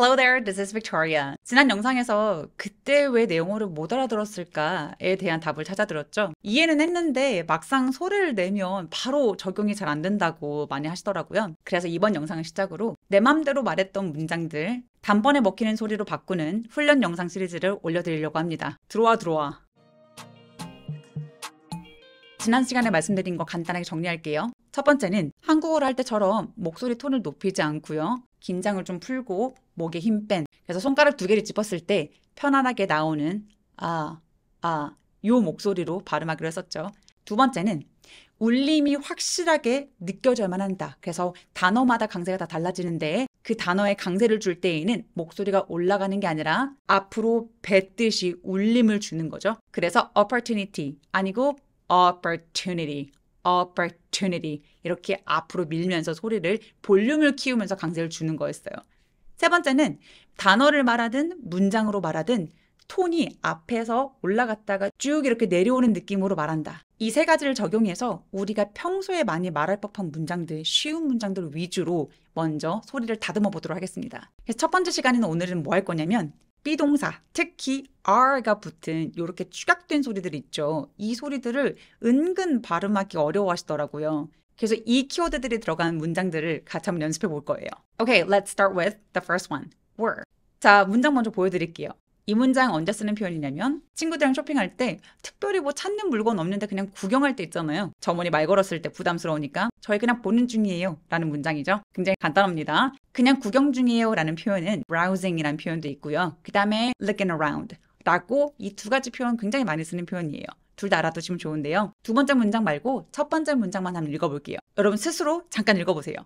Hello there, this is Victoria. 지난 영상에서 그때 왜 내용어를 못 알아들었을까에 대한 답을 찾아들었죠. 이해는 했는데 막상 소리를 내면 바로 적용이 잘 안 된다고 많이 하시더라고요. 그래서 이번 영상을 시작으로 내 맘대로 말했던 문장들 단번에 먹히는 소리로 바꾸는 훈련 영상 시리즈를 올려드리려고 합니다. 들어와 들어와. 지난 시간에 말씀드린 거 간단하게 정리할게요. 첫 번째는 한국어를 할 때처럼 목소리 톤을 높이지 않고요. 긴장을 좀 풀고 목에 힘 뺀. 그래서 손가락 두 개를 짚었을 때 편안하게 나오는 아, 아, 요 목소리로 발음하기로 했었죠. 두 번째는 울림이 확실하게 느껴져야만 한다. 그래서 단어마다 강세가 다 달라지는데 그 단어에 강세를 줄 때에는 목소리가 올라가는 게 아니라 앞으로 뱉듯이 울림을 주는 거죠. 그래서 opportunity 아니고 opportunity, opportunity 이렇게 앞으로 밀면서 소리를 볼륨을 키우면서 강세를 주는 거였어요. 세 번째는 단어를 말하든 문장으로 말하든 톤이 앞에서 올라갔다가 쭉 이렇게 내려오는 느낌으로 말한다. 이 세 가지를 적용해서 우리가 평소에 많이 말할 법한 문장들, 쉬운 문장들 위주로 먼저 소리를 다듬어 보도록 하겠습니다. 그래서 첫 번째 시간에는 오늘은 뭐 할 거냐면 비동사, 특히 R가 붙은 이렇게 축약된 소리들 있죠. 이 소리들을 은근 발음하기 어려워하시더라고요. 그래서 이 키워드들이 들어간 문장들을 같이 한번 연습해 볼 거예요. Okay, let's start with the first one. were. 자, 문장 먼저 보여드릴게요. 이 문장 언제 쓰는 표현이냐면 친구들이랑 쇼핑할 때 특별히 뭐 찾는 물건 없는데 그냥 구경할 때 있잖아요. 저번에 말 걸었을 때 부담스러우니까 저희 그냥 보는 중이에요 라는 문장이죠. 굉장히 간단합니다. 그냥 구경 중이에요 라는 표현은 browsing이라는 표현도 있고요. 그 다음에 looking around 라고 이 두 가지 표현 굉장히 많이 쓰는 표현이에요. 둘 다 알아두시면 좋은데요. 두 번째 문장 말고 첫 번째 문장만 한번 읽어볼게요. 여러분 스스로 잠깐 읽어보세요.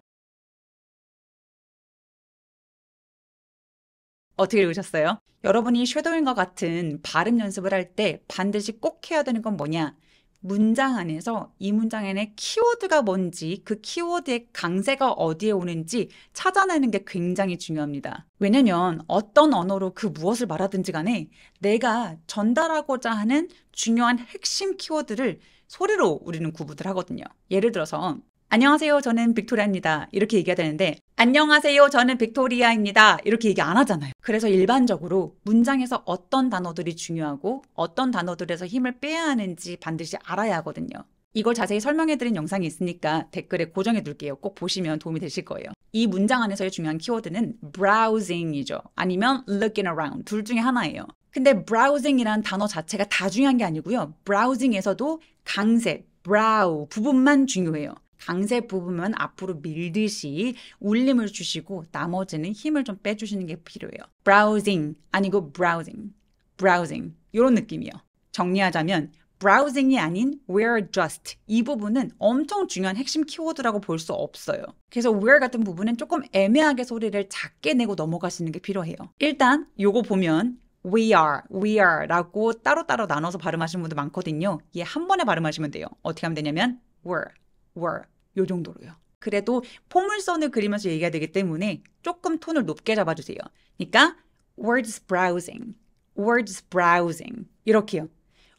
어떻게 읽으셨어요? 여러분이 쉐도잉과 같은 발음 연습을 할 때 반드시 꼭 해야 되는 건 뭐냐? 문장 안에서 이 문장에는 키워드가 뭔지 그 키워드의 강세가 어디에 오는지 찾아내는 게 굉장히 중요합니다. 왜냐면 어떤 언어로 그 무엇을 말하든지 간에 내가 전달하고자 하는 중요한 핵심 키워드를 소리로 우리는 구분을 하거든요. 예를 들어서 안녕하세요. 저는 빅토리아입니다. 이렇게 얘기해야 되는데 안녕하세요. 저는 빅토리아입니다. 이렇게 얘기 안 하잖아요. 그래서 일반적으로 문장에서 어떤 단어들이 중요하고 어떤 단어들에서 힘을 빼야 하는지 반드시 알아야 하거든요. 이걸 자세히 설명해드린 영상이 있으니까 댓글에 고정해둘게요. 꼭 보시면 도움이 되실 거예요. 이 문장 안에서의 중요한 키워드는 browsing이죠. 아니면 looking around. 둘 중에 하나예요. 근데 browsing이란 단어 자체가 다 중요한 게 아니고요. browsing에서도 강세, brow 부분만 중요해요. 강세 부분만 앞으로 밀듯이 울림을 주시고 나머지는 힘을 좀 빼주시는 게 필요해요. browsing 아니고 browsing, browsing 이런 느낌이요. 정리하자면 browsing이 아닌 where just 이 부분은 엄청 중요한 핵심 키워드라고 볼 수 없어요. 그래서 where 같은 부분은 조금 애매하게 소리를 작게 내고 넘어가시는 게 필요해요. 일단 요거 보면 we are, we are 라고 따로따로 나눠서 발음하시는 분들 많거든요. 얘 한 번에 발음하시면 돼요. 어떻게 하면 되냐면 were, were 요 정도로요. 그래도 포물선을 그리면서 얘기해야 되기 때문에 조금 톤을 높게 잡아주세요. 그러니까 words browsing, words browsing 이렇게요.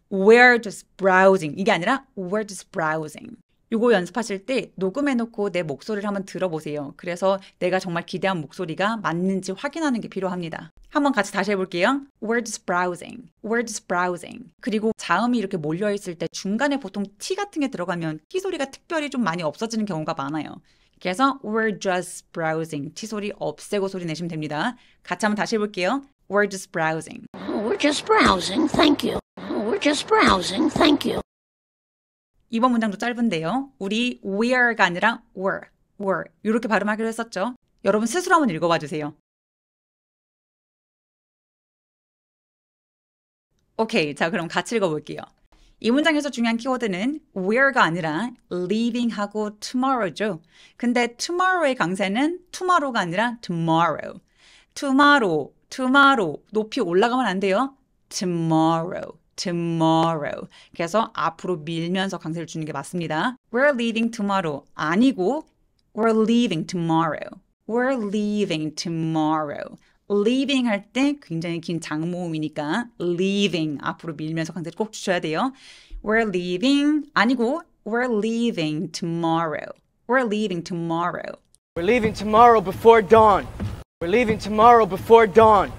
We're just browsing 이게 아니라 we're just browsing. 요거 연습하실 때 녹음해놓고 내 목소리를 한번 들어보세요. 그래서 내가 정말 기대한 목소리가 맞는지 확인하는 게 필요합니다. 한번 같이 다시 해볼게요. Words browsing, words browsing. 그리고 자음이 이렇게 몰려있을 때 중간에 보통 T 같은 게 들어가면 T 소리가 특별히 좀 많이 없어지는 경우가 많아요. 그래서 we're just browsing. T 소리 없애고 소리 내시면 됩니다. 같이 한번 다시 해볼게요. We're just browsing. We're just browsing, thank you. We're just browsing, thank you. 이번 문장도 짧은데요. 우리 were가 아니라 were, were 이렇게 발음하기로 했었죠. 여러분 스스로 한번 읽어봐 주세요. 오케이, 자 그럼 같이 읽어볼게요. 이 문장에서 중요한 키워드는 were가 아니라 leaving하고 tomorrow죠. 근데 tomorrow의 강세는 tomorrow가 아니라 tomorrow. tomorrow, tomorrow 높이 올라가면 안 돼요. tomorrow. tomorrow. 그래서 앞으로 밀면서 강세를 주는 게 맞습니다. We're leaving tomorrow 아니고 We're leaving tomorrow. We're leaving tomorrow. leaving 할 때 굉장히 긴 장모음이니까 leaving 앞으로 밀면서 강세를 꼭 주셔야 돼요. We're leaving 아니고 We're leaving tomorrow. We're leaving tomorrow. We're leaving tomorrow before dawn. We're leaving tomorrow before dawn.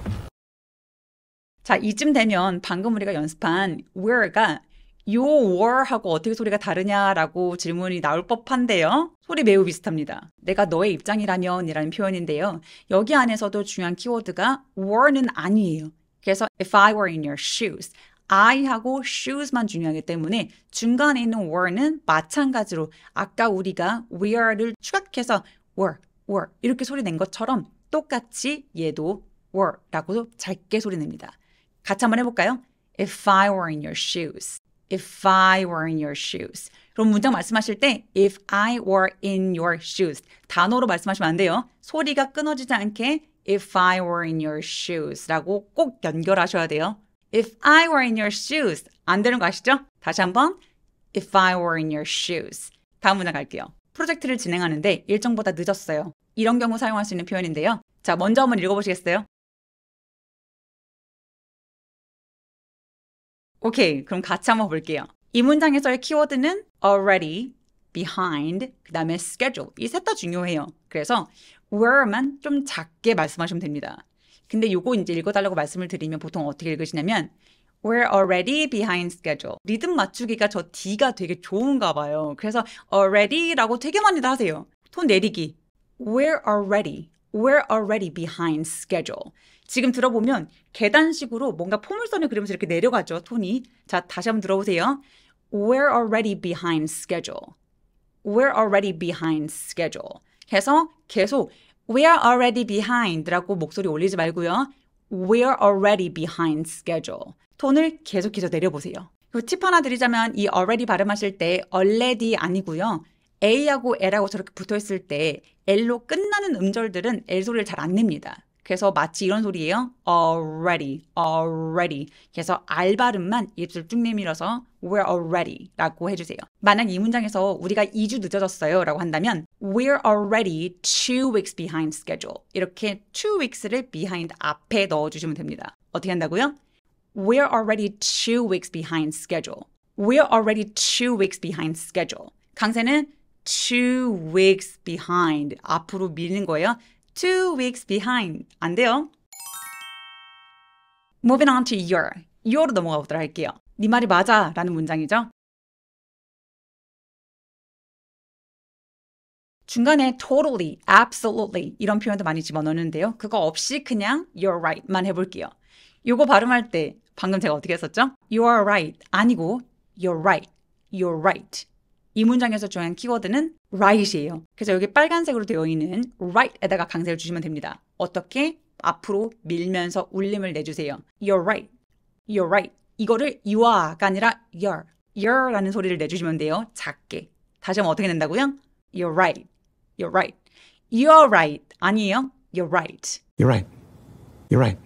자, 이쯤 되면 방금 우리가 연습한 were가 요 were하고 어떻게 소리가 다르냐라고 질문이 나올 법한데요. 소리 매우 비슷합니다. 내가 너의 입장이라면 이라는 표현인데요. 여기 안에서도 중요한 키워드가 were는 아니에요. 그래서 if I were in your shoes, I하고 shoes만 중요하기 때문에 중간에 있는 were는 마찬가지로 아까 우리가 were를 추각해서 were, were 이렇게 소리 낸 것처럼 똑같이 얘도 were라고 짧게 소리 냅니다. 같이 한번 해볼까요? If I were in your shoes. If I were in your shoes. 그럼 문장 말씀하실 때 if I were in your shoes 단어로 말씀하시면 안 돼요. 소리가 끊어지지 않게 if I were in your shoes 라고 꼭 연결하셔야 돼요. If I were in your shoes 안 되는 거 아시죠? 다시 한번 If I were in your shoes 다음 문장 갈게요. 프로젝트를 진행하는데 일정보다 늦었어요. 이런 경우 사용할 수 있는 표현인데요. 자, 먼저 한번 읽어보시겠어요? 오케이, 그럼 같이 한번 볼게요. 이 문장에서의 키워드는 already, behind, 그 다음에 schedule. 이 셋 다 중요해요. 그래서 were만 좀 작게 말씀하시면 됩니다. 근데 요거 이제 읽어달라고 말씀을 드리면 보통 어떻게 읽으시냐면 We're already behind schedule. 리듬 맞추기가 저 D가 되게 좋은가 봐요. 그래서 already라고 되게 많이들 하세요. 톤 내리기. We're already. We're already behind schedule. 지금 들어보면 계단식으로 뭔가 포물선을 그리면서 이렇게 내려가죠, 톤이. 자, 다시 한번 들어보세요. We're already behind schedule. We're already behind schedule. 해서 계속 We're already behind라고 목소리 올리지 말고요. We're already behind schedule. 톤을 계속해서 내려보세요. 그리고 팁 하나 드리자면 이 already 발음하실 때 already 아니고요. A하고 L하고 저렇게 붙어 있을 때 L로 끝나는 음절들은 L 소리를 잘 안 냅니다. 그래서 마치 이런 소리예요. already, already. 그래서 R 발음만 입술 쭉 내밀어서 we're already 라고 해주세요. 만약 이 문장에서 우리가 2주 늦어졌어요 라고 한다면 we're already two weeks behind schedule. 이렇게 two weeks를 behind 앞에 넣어주시면 됩니다. 어떻게 한다고요? We're already two weeks behind schedule. We're already two weeks behind schedule. 강세는 two weeks behind 앞으로 밀는 거예요. Two weeks behind 안 돼요. Moving on to your. your로 넘어가 보도록 할게요. 네 말이 맞아 라는 문장이죠. 중간에 totally, absolutely 이런 표현도 많이 집어넣는데요. 그거 없이 그냥 you're right만 해볼게요. 요거 발음할 때 방금 제가 어떻게 했었죠? You are right 아니고 you're right, you're right. 이 문장에서 중요한 키워드는 right이에요. 그래서 여기 빨간색으로 되어 있는 right에다가 강세를 주시면 됩니다. 어떻게? 앞으로 밀면서 울림을 내주세요. You're right, you're right. 이거를 you are가 아니라 you're, you're라는 소리를 내주시면 돼요. 작게. 다시 한번 어떻게 낸다고요? You're right, you're right. You're right 아니에요. You're right. You're right. You're right.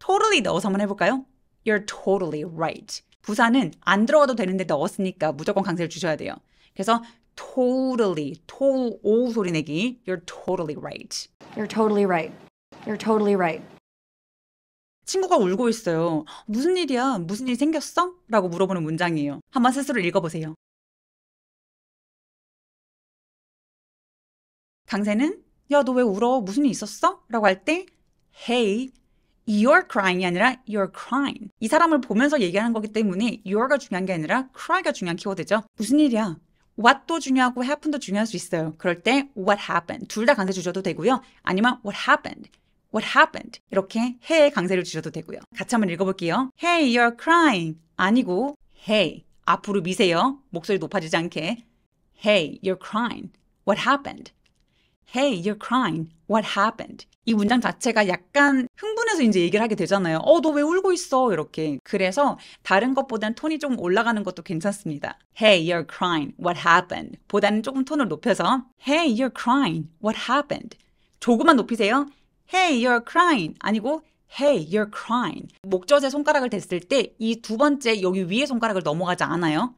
totally 넣어서 한번 해볼까요? You're totally right. 부사는 안 들어가도 되는데 넣었으니까 무조건 강세를 주셔야 돼요. 그래서 totally, to, 오 소리 내기. You're totally right. You're totally right. You're totally right. 친구가 울고 있어요. 무슨 일이야? 무슨 일이 생겼어? 라고 물어보는 문장이에요. 한번 스스로 읽어보세요. 강세는 야, 너 왜 울어? 무슨 일 있었어? 라고 할 때 Hey, you're crying이 아니라 you're crying. 이 사람을 보면서 얘기하는 거기 때문에 you're가 중요한 게 아니라 cry가 중요한 키워드죠. 무슨 일이야? what도 중요하고 happen도 중요할 수 있어요. 그럴 때 what happened 둘 다 강세 주셔도 되고요. 아니면 what happened What happened? 이렇게 해에 강세를 주셔도 되고요. 같이 한번 읽어볼게요. Hey, you're crying. 아니고 Hey, 앞으로 미세요. 목소리 높아지지 않게. Hey, you're crying. What happened? Hey, you're crying. What happened? 이 문장 자체가 약간 흥분해서 이제 얘기를 하게 되잖아요. 어, 너 왜 울고 있어? 이렇게. 그래서 다른 것보다는 톤이 좀 올라가는 것도 괜찮습니다. Hey, you're crying. What happened? 보다는 조금 톤을 높여서 Hey, you're crying. What happened? 조금만 높이세요. Hey, you're crying. 아니고 Hey, you're crying. 목젖에 손가락을 댔을 때 이 두 번째 여기 위에 손가락을 넘어가지 않아요.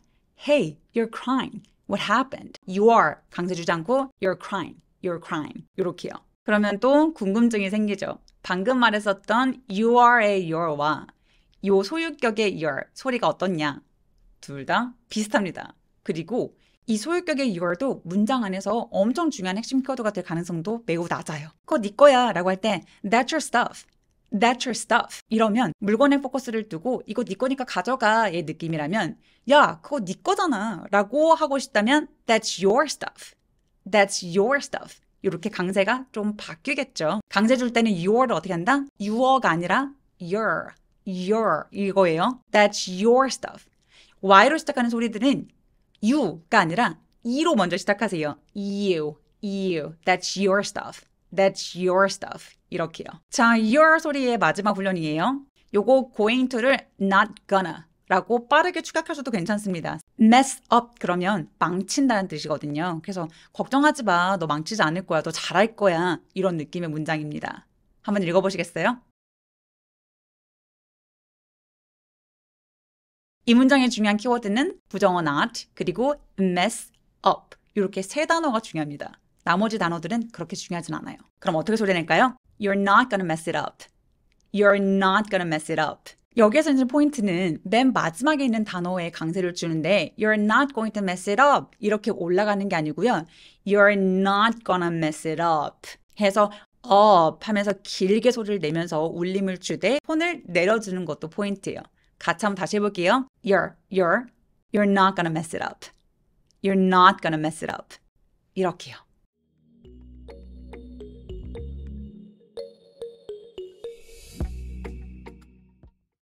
Hey, you're crying. What happened? You are 강세 주지 않고 you're crying. You're crying. 이렇게요. 그러면 또 궁금증이 생기죠. 방금 말했었던 you are의 your와 요 소유격의 your 소리가 어떻냐? 둘 다 비슷합니다. 그리고 이 소유격의 you're도 문장 안에서 엄청 중요한 핵심 키워드가 될 가능성도 매우 낮아요. 그거 네 거야 라고 할 때 that's your stuff. That's your stuff. 이러면 물건에 포커스를 두고 이거 네 거니까 가져가의 느낌이라면 야 그거 네 거잖아 라고 하고 싶다면 That's your stuff. That's your stuff. 이렇게 강세가 좀 바뀌겠죠. 강세 줄 때는 your를 어떻게 한다? your가 아니라 your, your 이거예요. That's your stuff. Y로 시작하는 소리들은 you가 아니라 E로 먼저 시작하세요. you, you. That's your stuff. That's your stuff. 이렇게요. 자, your 소리의 마지막 훈련이에요. 요거 going to를 not gonna 라고 빠르게 추격하셔도 괜찮습니다. mess up 그러면 망친다는 뜻이거든요. 그래서 걱정하지 마. 너 망치지 않을 거야. 너 잘할 거야. 이런 느낌의 문장입니다. 한번 읽어보시겠어요? 이 문장의 중요한 키워드는 부정어 not 그리고 mess up 이렇게 세 단어가 중요합니다. 나머지 단어들은 그렇게 중요하진 않아요. 그럼 어떻게 소리 낼까요? You're not gonna mess it up. You're not gonna mess it up. 여기에서 이제 포인트는 맨 마지막에 있는 단어에 강세를 주는데 You're not going to mess it up 이렇게 올라가는 게 아니고요. You're not gonna mess it up 해서 up 하면서 길게 소리를 내면서 울림을 주되 톤을 내려주는 것도 포인트예요. 같이 한번 다시 해볼게요. You're, you're, you're not gonna mess it up. You're not gonna mess it up. 이렇게요.